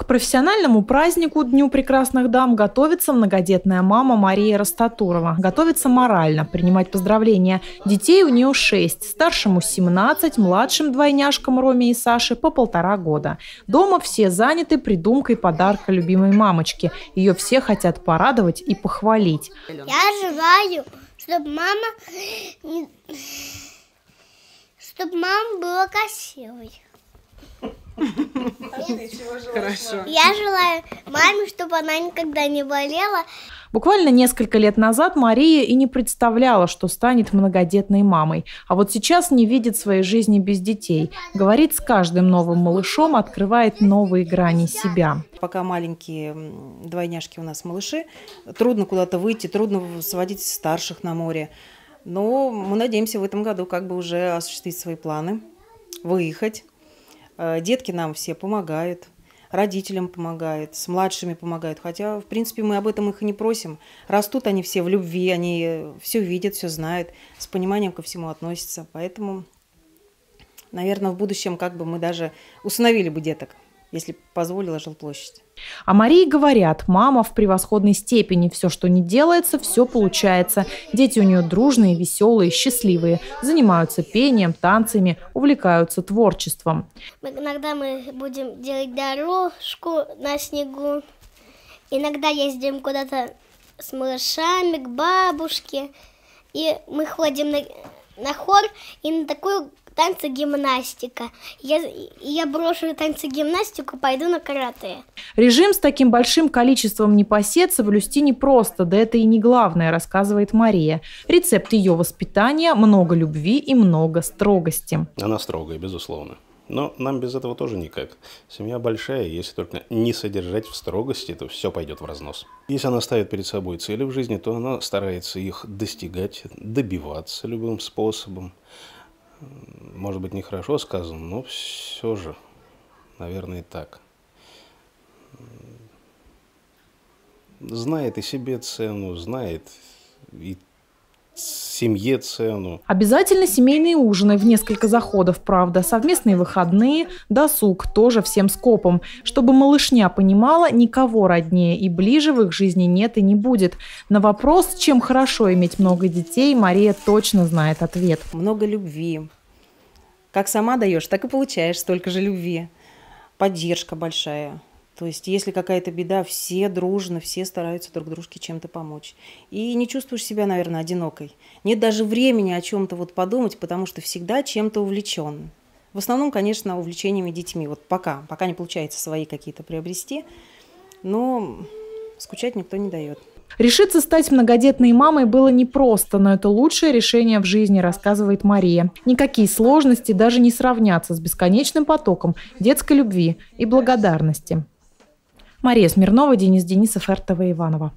К профессиональному празднику Дню прекрасных дам готовится многодетная мама Мария Растатурова. Готовится морально, принимать поздравления. Детей у нее шесть, старшему 17, младшим двойняшкам Роме и Саше по полтора года. Дома все заняты придумкой подарка любимой мамочки. Ее все хотят порадовать и похвалить. Я желаю, чтобы мама, чтобы мама была красивой. Хорошо. Я желаю маме, чтобы она никогда не болела. Буквально несколько лет назад Мария и не представляла, что станет многодетной мамой. А вот сейчас не видит своей жизни без детей. Говорит, с каждым новым малышом открывает новые грани себя. Пока маленькие двойняшки у нас малыши, трудно куда-то выйти, трудно сводить старших на море. Но мы надеемся в этом году как бы уже осуществить свои планы, выехать. Э, детки нам все помогают, родителям помогают, с младшими помогают. Хотя, в принципе, мы об этом их и не просим. Растут они все в любви, они все видят, все знают, с пониманием ко всему относятся. Поэтому, наверное, в будущем как бы мы даже установили бы деток если позволила жилплощадь. О Марии говорят, мама в превосходной степени. Все, что не делается, все получается. Дети у нее дружные, веселые, счастливые. Занимаются пением, танцами, увлекаются творчеством. Иногда мы будем делать дорожку на снегу. Иногда ездим куда-то с малышами к бабушке. И мы ходим на, на хор и на такую танцы гимнастика. Я, я брошу танцы гимнастику, пойду на карате. Режим с таким большим количеством непосед соблюсти непросто, да это и не главное, рассказывает Мария. Рецепт ее воспитания – много любви и много строгости. Она строгая, безусловно. Но нам без этого тоже никак. Семья большая, если только не содержать в строгости, то все пойдет в разнос. Если она ставит перед собой цели в жизни, то она старается их достигать, добиваться любым способом может быть, нехорошо сказано, но все же, наверное, так. Знает и себе цену, знает и семье цену. Обязательно семейные ужины в несколько заходов, правда, совместные выходные, досуг тоже всем скопом. Чтобы малышня понимала, никого роднее и ближе в их жизни нет и не будет. На вопрос, чем хорошо иметь много детей, Мария точно знает ответ. Много любви. Как сама даешь, так и получаешь столько же любви. Поддержка большая. То есть, если какая-то беда, все дружно, все стараются друг дружке чем-то помочь. И не чувствуешь себя, наверное, одинокой. Нет даже времени о чем-то вот подумать, потому что всегда чем-то увлечен. В основном, конечно, увлечениями детьми. Вот пока, пока не получается свои какие-то приобрести, но скучать никто не дает. Решиться стать многодетной мамой было непросто, но это лучшее решение в жизни, рассказывает Мария. Никакие сложности даже не сравнятся с бесконечным потоком детской любви и благодарности. Мария Смирнова, Денис Денисов, РТВ Иванова.